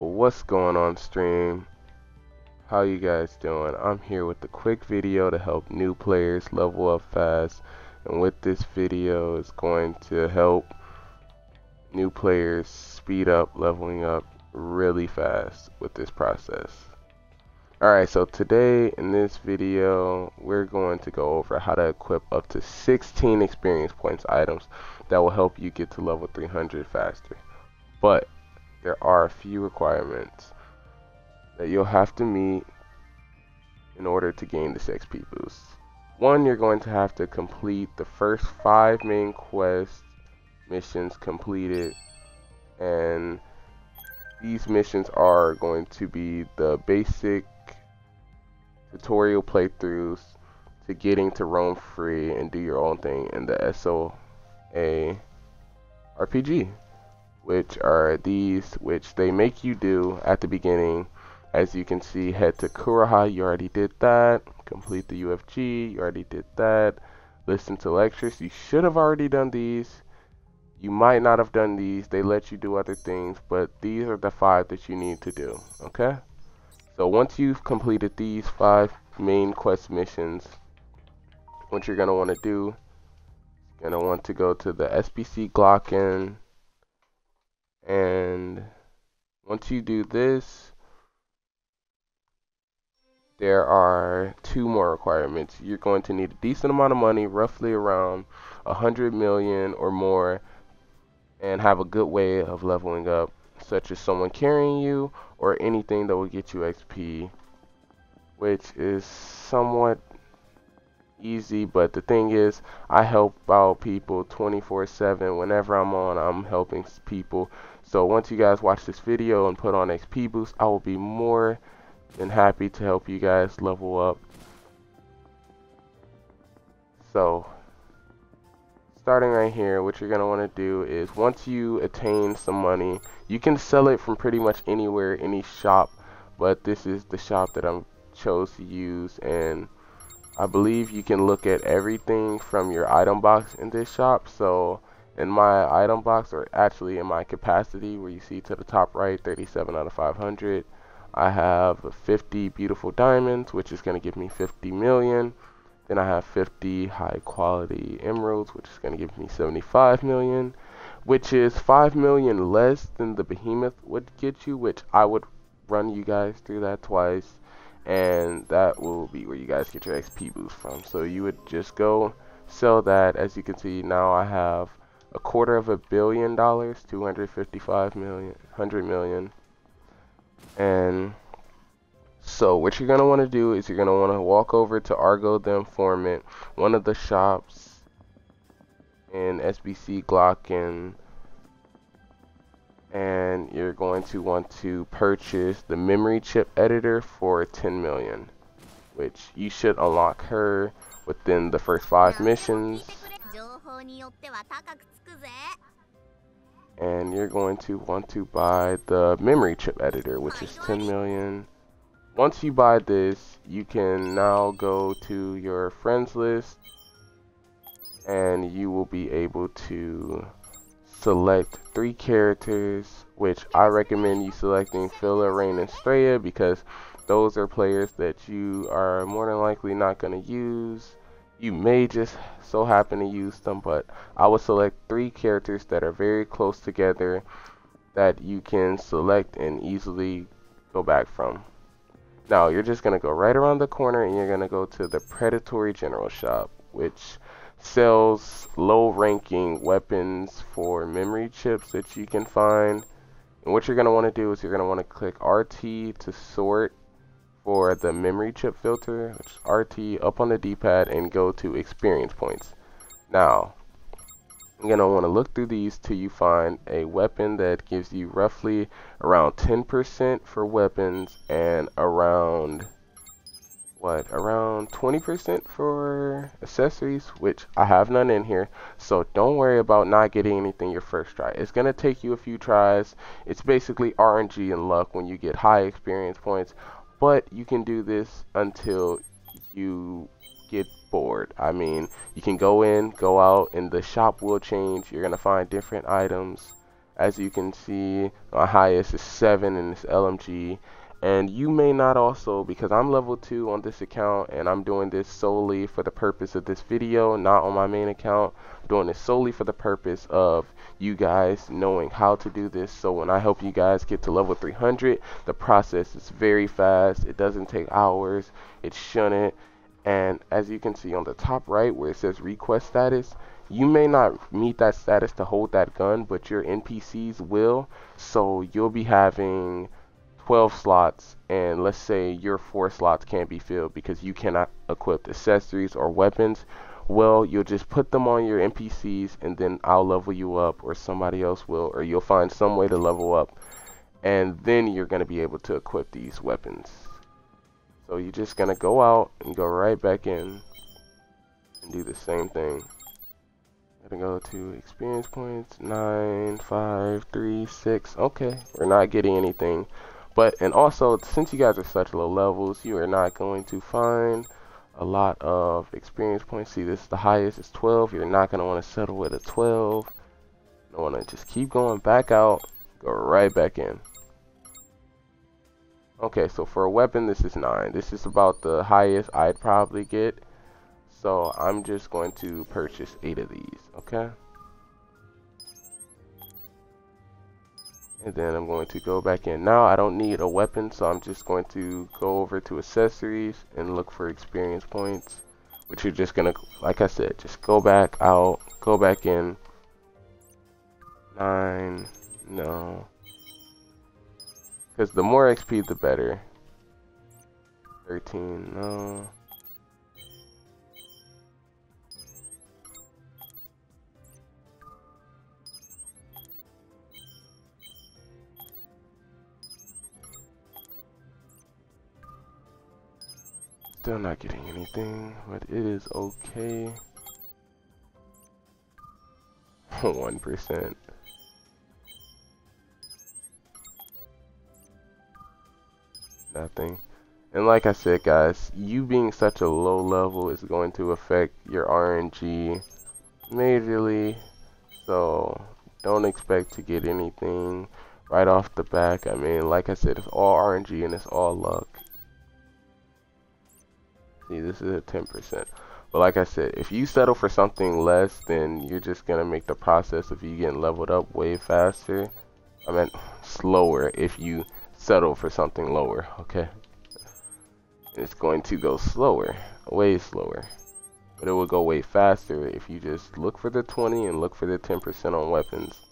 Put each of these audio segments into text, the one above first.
What's going on stream? How you guys doing? I'm here with a quick video to help new players level up fast and with this video it's going to help new players speed up leveling up really fast with this process. Alright, so today in this video we're going to go over how to equip up to 16 experience points items that will help you get to level 300 faster. But there are a few requirements that you'll have to meet in order to gain this XP boost. One, you're going to have to complete the first five main quest missions completed and these missions are going to be the basic tutorial playthroughs to getting to roam free and do your own thing in the SOA RPG which are these which they make you do at the beginning. As you can see head to Kureha, you already did that. Complete the UFG you already did that. Listen to lectures you should have already done these. You might not have done these they let you do other things but these are the five that you need to do okay? So once you've completed these five main quest missions what you're going to want to do you're to want to go to the SBC Glocken and once you do this there are two more requirements. You're going to need a decent amount of money roughly around a hundred million or more and have a good way of leveling up such as someone carrying you or anything that will get you XP which is somewhat easy but the thing is I help out people 24 7 whenever I'm on I'm helping people so once you guys watch this video and put on XP boost, I will be more than happy to help you guys level up. So starting right here, what you're going to want to do is once you attain some money, you can sell it from pretty much anywhere, any shop, but this is the shop that I'm chose to use and I believe you can look at everything from your item box in this shop. So in my item box or actually in my capacity where you see to the top right 37 out of 500 I have 50 beautiful diamonds which is going to give me 50 million. Then I have 50 high quality emeralds which is going to give me 75 million which is 5 million less than the behemoth would get you which I would run you guys through that twice. And that will be where you guys get your XP boost from. So you would just go sell that. As you can see now I have a quarter of a billion dollars, 255 million, 100 million. And so what you're going to want to do is you're going to want to walk over to Argo the Informant, one of the shops in SBC Glocken and you're going to want to purchase the memory chip editor for 10 million which you should unlock her within the first five missions and you're going to want to buy the memory chip editor which is 10 million. Once you buy this you can now go to your friends list and you will be able to select three characters which I recommend you selecting Philia, Rain, and Strea because those are players that you are more than likely not going to use you may just so happen to use them, but I will select three characters that are very close together that you can select and easily go back from. Now, you're just going to go right around the corner and you're going to go to the Predatory General Shop, which sells low ranking weapons for memory chips that you can find. And what you're going to want to do is you're going to want to click RT to sort for the memory chip filter, which is RT, up on the D-pad and go to experience points. Now, you're going to want to look through these till you find a weapon that gives you roughly around 10% for weapons and around what around 20% for accessories which I have none in here. So don't worry about not getting anything your first try. It's gonna take you a few tries. It's basically RNG and luck when you get high experience points but you can do this until you get bored. I mean, you can go in, go out, and the shop will change. You're going to find different items as you can see my highest is 7 in this LMG and you may not also because I'm level 2 on this account and I'm doing this solely for the purpose of this video not on my main account. I'm doing this solely for the purpose of you guys knowing how to do this. So when I help you guys get to level 300 the process is very fast. It doesn't take hours. It shouldn't. And as you can see on the top right where it says request status you may not meet that status to hold that gun but your NPCs will. So you'll be having 12 slots and let's say your 4 slots can't be filled because you cannot equip accessories or weapons well you'll just put them on your NPCs and then I'll level you up or somebody else will or you'll find some way to level up and then you're going to be able to equip these weapons so you're just going to go out and go right back in and do the same thing Gonna go to experience points, nine, five, three, six. Okay, we're not getting anything. But, and also, since you guys are such low levels, you are not going to find a lot of experience points. See, this is the highest, it's 12. You're not going to want to settle with a 12. You want to just keep going back out, go right back in. Okay, so for a weapon, this is 9. This is about the highest I'd probably get. So I'm just going to purchase eight of these, okay? And then I'm going to go back in. Now I don't need a weapon, so I'm just going to go over to accessories and look for experience points. Which you're just gonna, like I said, just go back out, go back in. Nine, no. Because the more XP, the better. 13, no. Still not getting anything, but it is okay. 1%. Nothing. And like I said, guys, you being such a low level is going to affect your RNG majorly. So don't expect to get anything right off the back. I mean, like I said, it's all RNG and it's all luck. See, this is a 10%. But like I said, if you settle for something less, then you're just going to make the process of you getting leveled up way faster. I mean, slower if you settle for something lower, okay? It's going to go slower, way slower. But it will go way faster if you just look for the 20 and look for the 10% on weapons.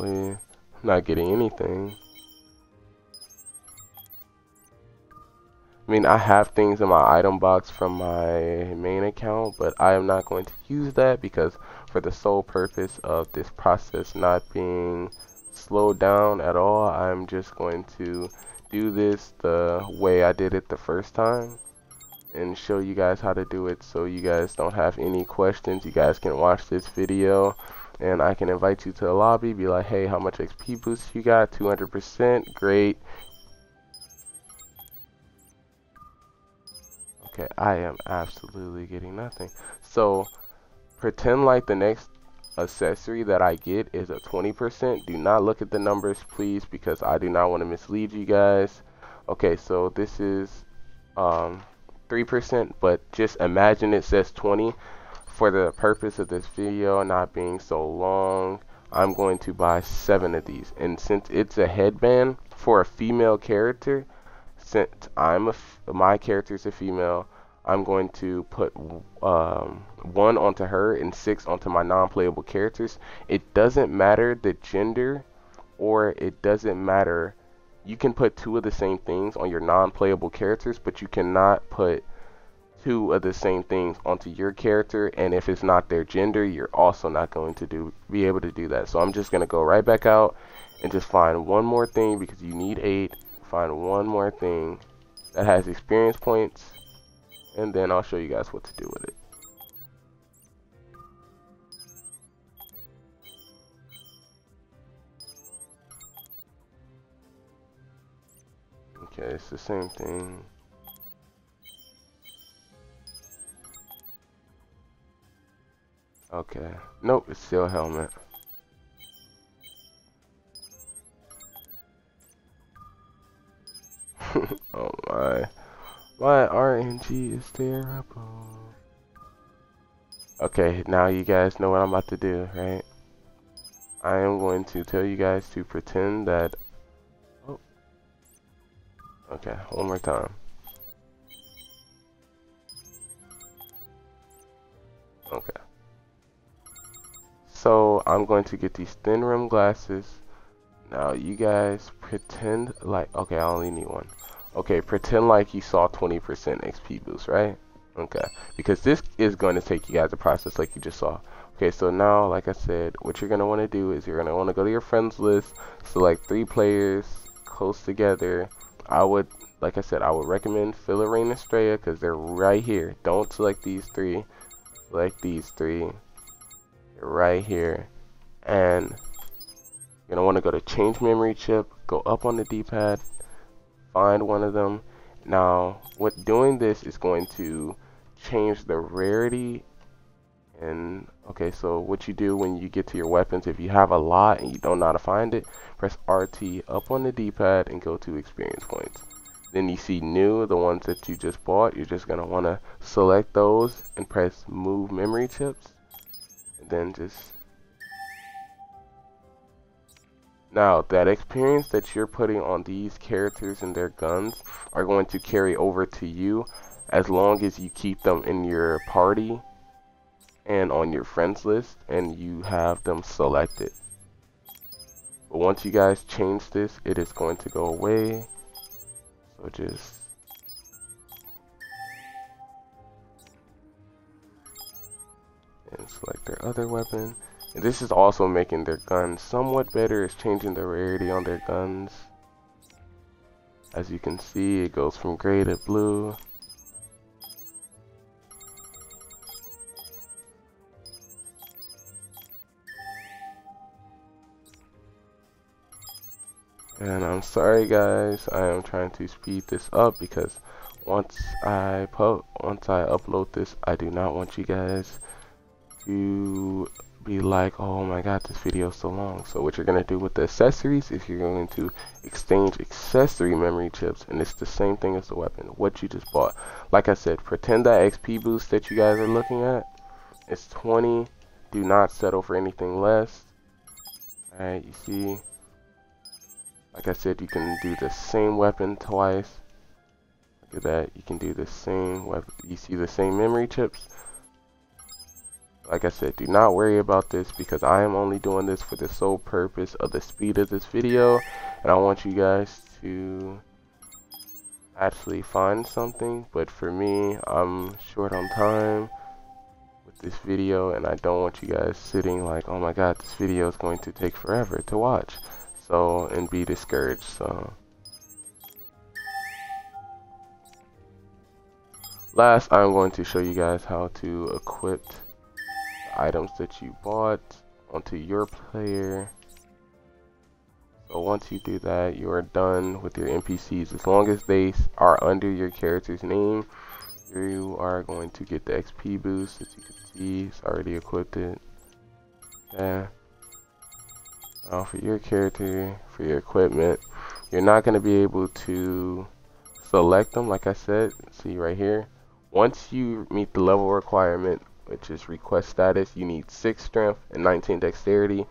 Yeah. Not getting anything. I mean, I have things in my item box from my main account, but I am not going to use that because for the sole purpose of this process not being slowed down at all, I'm just going to do this the way I did it the first time and show you guys how to do it so you guys don't have any questions. You guys can watch this video and I can invite you to the lobby, be like, hey, how much XP boost you got? 200%, great. Okay, I am absolutely getting nothing. So, pretend like the next accessory that I get is a 20%. Do not look at the numbers, please, because I do not want to mislead you guys. Okay, so this is um, 3%, but just imagine it says 20 for the purpose of this video not being so long, I'm going to buy seven of these. And since it's a headband for a female character, since I'm a my character is a female, I'm going to put um, one onto her and six onto my non-playable characters. It doesn't matter the gender, or it doesn't matter. You can put two of the same things on your non-playable characters, but you cannot put two of the same things onto your character and if it's not their gender you're also not going to do be able to do that. So I'm just gonna go right back out and just find one more thing because you need eight. Find one more thing that has experience points and then I'll show you guys what to do with it. Okay it's the same thing Okay. Nope, it's still helmet. oh my. My RNG is terrible. Okay, now you guys know what I'm about to do, right? I am going to tell you guys to pretend that... Oh. Okay, one more time. Okay. So, I'm going to get these thin rim glasses. Now, you guys pretend like... Okay, I only need one. Okay, pretend like you saw 20% XP boost, right? Okay, because this is going to take you guys a process like you just saw. Okay, so now, like I said, what you're going to want to do is you're going to want to go to your friends list, select three players close together. I would, like I said, I would recommend Philia Rain Estrella because they're right here. Don't select these three. Select these three. Right here. And you're to want to go to change memory chip, go up on the D-pad, find one of them. Now, what doing this is going to change the rarity and okay so what you do when you get to your weapons if you have a lot and you don't know how to find it press RT up on the d-pad and go to experience points then you see new the ones that you just bought you're just gonna want to select those and press move memory chips then just now that experience that you're putting on these characters and their guns are going to carry over to you as long as you keep them in your party and on your friends list and you have them selected. But once you guys change this, it is going to go away. So just and select their other weapon. And this is also making their guns somewhat better. It's changing the rarity on their guns. As you can see, it goes from gray to blue. And I'm sorry guys, I am trying to speed this up because once I once I upload this, I do not want you guys to be like, oh my god, this video is so long. So what you're gonna do with the accessories is you're going to exchange accessory memory chips, and it's the same thing as the weapon. What you just bought. Like I said, pretend that XP boost that you guys are looking at is 20. Do not settle for anything less. Alright, you see like I said, you can do the same weapon twice. Look at that. You can do the same weapon. You see the same memory chips. Like I said, do not worry about this because I am only doing this for the sole purpose of the speed of this video. And I want you guys to actually find something. But for me, I'm short on time with this video and I don't want you guys sitting like, oh my god, this video is going to take forever to watch so and be discouraged so last I'm going to show you guys how to equip items that you bought onto your player. So once you do that you are done with your NPCs as long as they are under your character's name you are going to get the XP boost. As you can see it's already equipped it. Yeah. Now for your character, for your equipment, you're not going to be able to select them like I said. See right here. Once you meet the level requirement, which is request status, you need 6 strength and 19 dexterity.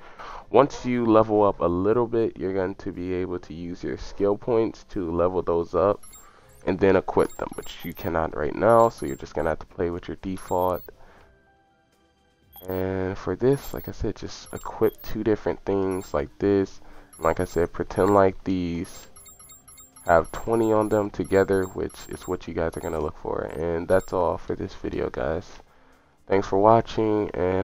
Once you level up a little bit, you're going to be able to use your skill points to level those up and then equip them, which you cannot right now, so you're just going to have to play with your default and for this, like I said, just equip two different things like this. Like I said, pretend like these have 20 on them together, which is what you guys are going to look for. And that's all for this video, guys. Thanks for watching, and